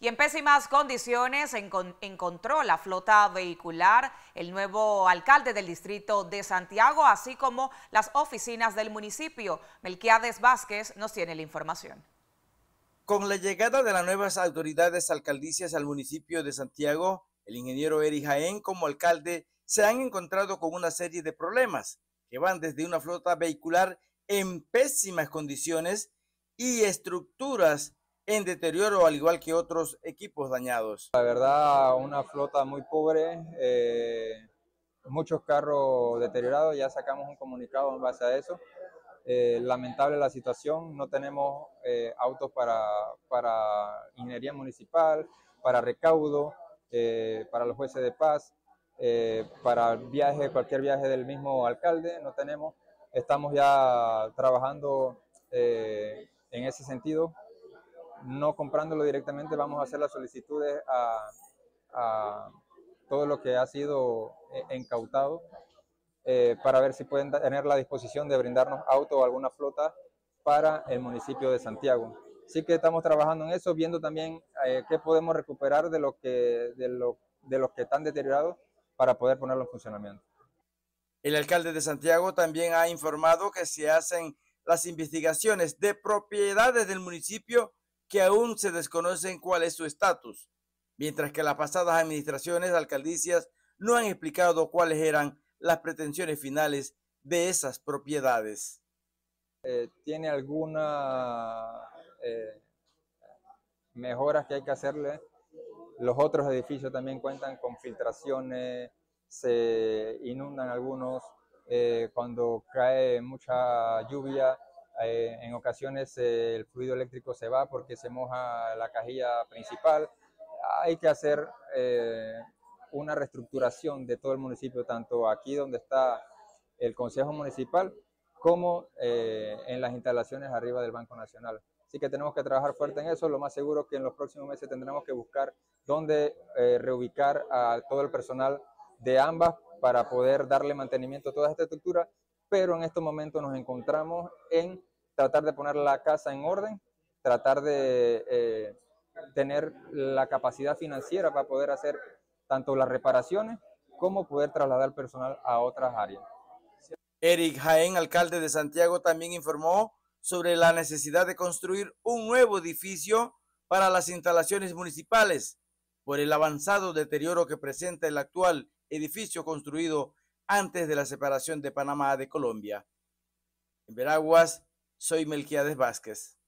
Y en pésimas condiciones encontró la flota vehicular el nuevo alcalde del distrito de Santiago, así como las oficinas del municipio. Melquiades Vázquez nos tiene la información. Con la llegada de las nuevas autoridades alcaldicias al municipio de Santiago, el ingeniero Eri Jaén como alcalde se han encontrado con una serie de problemas que van desde una flota vehicular en pésimas condiciones y estructuras en deterioro, al igual que otros equipos dañados. La verdad, una flota muy pobre, eh, muchos carros deteriorados, ya sacamos un comunicado en base a eso. Eh, lamentable la situación, no tenemos eh, autos para, para ingeniería municipal, para recaudo, para los jueces de paz, para viaje, cualquier viaje del mismo alcalde, no tenemos. Estamos ya trabajando en ese sentido no comprándolo directamente, vamos a hacer las solicitudes a, todo lo que ha sido e, incautado eh, para ver si pueden tener la disposición de brindarnos auto o alguna flota para el municipio de Santiago. Sí que estamos trabajando en eso, viendo también eh, qué podemos recuperar de, lo que, de, lo, de los que están deteriorados para poder ponerlo en funcionamiento. El alcalde de Santiago también ha informado que se hacen las investigaciones de propiedades del municipio que aún se desconocen cuál es su estatus, mientras que las pasadas administraciones alcaldicias no han explicado cuáles eran las pretensiones finales de esas propiedades. Eh, ¿Tiene alguna eh, mejoras que hay que hacerle? Los otros edificios también cuentan con filtraciones, se inundan algunos, eh, cuando cae mucha lluvia eh, en ocasiones eh, el fluido eléctrico se va porque se moja la cajilla principal. Hay que hacer eh, una reestructuración de todo el municipio, tanto aquí donde está el Consejo Municipal como en las instalaciones arriba del Banco Nacional. Así que tenemos que trabajar fuerte en eso. Lo más seguro es que en los próximos meses tendremos que buscar dónde reubicar a todo el personal de ambas para poder darle mantenimiento a toda esta estructura pero en estos momentos nos encontramos en tratar de poner la casa en orden, tratar de eh, tener la capacidad financiera para poder hacer tanto las reparaciones como poder trasladar personal a otras áreas. Eric Jaén, alcalde de Santiago, también informó sobre la necesidad de construir un nuevo edificio para las instalaciones municipales por el avanzado deterioro que presenta el actual edificio construido antes de la separación de Panamá de Colombia. En Veraguas, soy Melquiades Vázquez.